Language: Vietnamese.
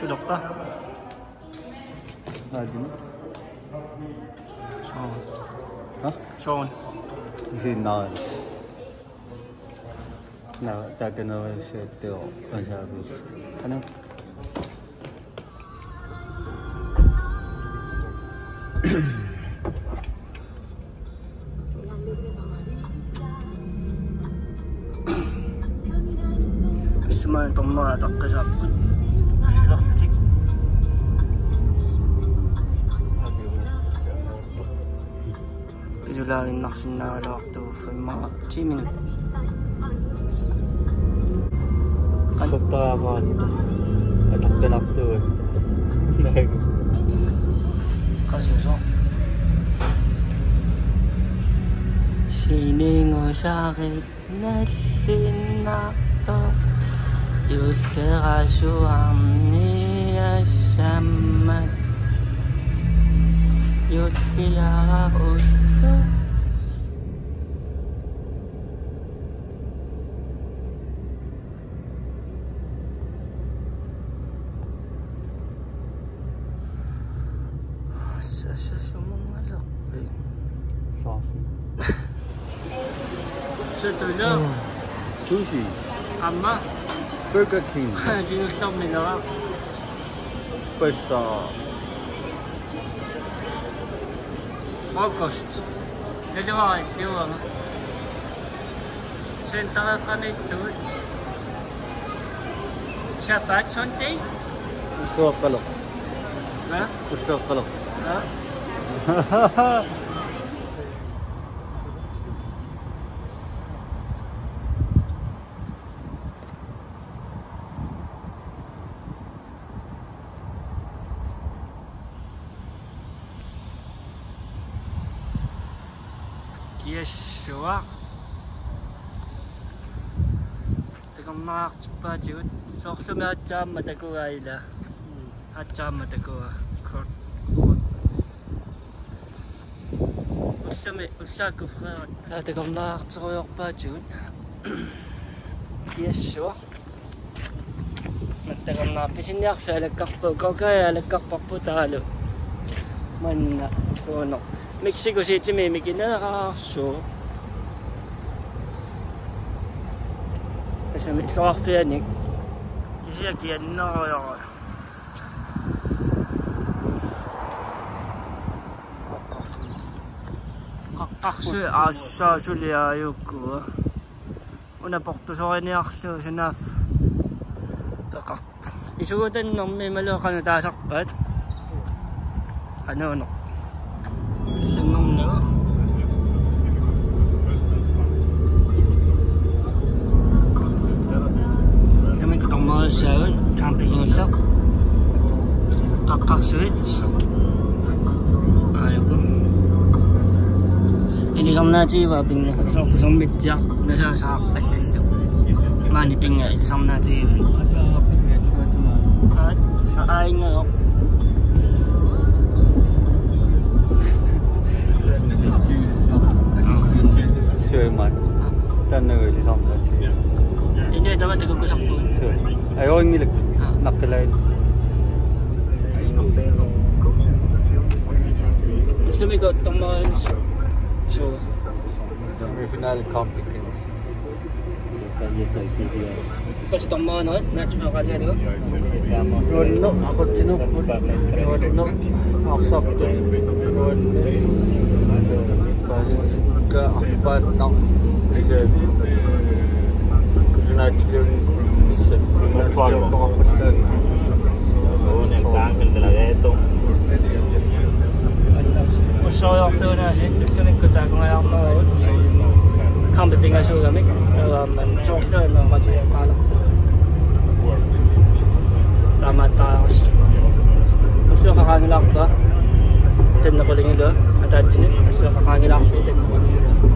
شو دقة؟ هذه شلون؟ ها شلون؟ يصير نار لا تاكنا شيء تيو فشابي أنا اسمع طماع دقة شابة شو دقتك؟ بجلال نقصنا على وقته في ما تيمين خطة غاد أتحقن أكتور 가져서 시닝어사게 날씬 낙도 يسرش عني الشم يسيا أسر Siya Burger King. A gente não melhor. Pessoal. August. Seja lá, se eu amo. Sentada com a leitura. Shabbat Sunday. O senhor falou. Hã? O senhor falou. Hã? Yeshua Takamaqtipajigut Soqsumi atsaamma takua ila Atsaamma takua Ussami ussaaku frère Takamaqtiruyorpaajigut Yeshua Takamna pisinjarfi alakkarpu kokaya alakkarparpu taalu Manna Fuunoq Мексико Сити мэмиг нэраарсуу. Тэсэм иллуарфианик. Кисиати аннероёро. Qaqqarsu aassaasuliaayukku. Unaportusorinearluu sunaaf. Peqaq. Isugutannermi maluqanu taasarpat. Qanuuneq. This is a no-no. xe mycket kommer att se ut, campinghuset. Kakaksuits. Aiku. Eli samna tiiva pinna, se on mitja, ne saa saa päästä. Mä en pinga, eli samna tiiva. Ai, saa aina utandag liksom Ini dapat aku ke sampo. Ayo ini lek nak lain. Isso me got tomar so semifinal competing. Tapos tomar no match na kasi ano? Ronno ako tinupo. Ronno ako sabto. Ronno Kasi suka akpat ng liga. Gusto na chilin. Gusto na chilin pakapasan. Doon yung tangal talaga ito. Gusto ko yung pero na Kambi pinga so kami. Tawa man so ko na ka siya pala. Tama ta. Gusto ka kangilak ba? Tin na ko lang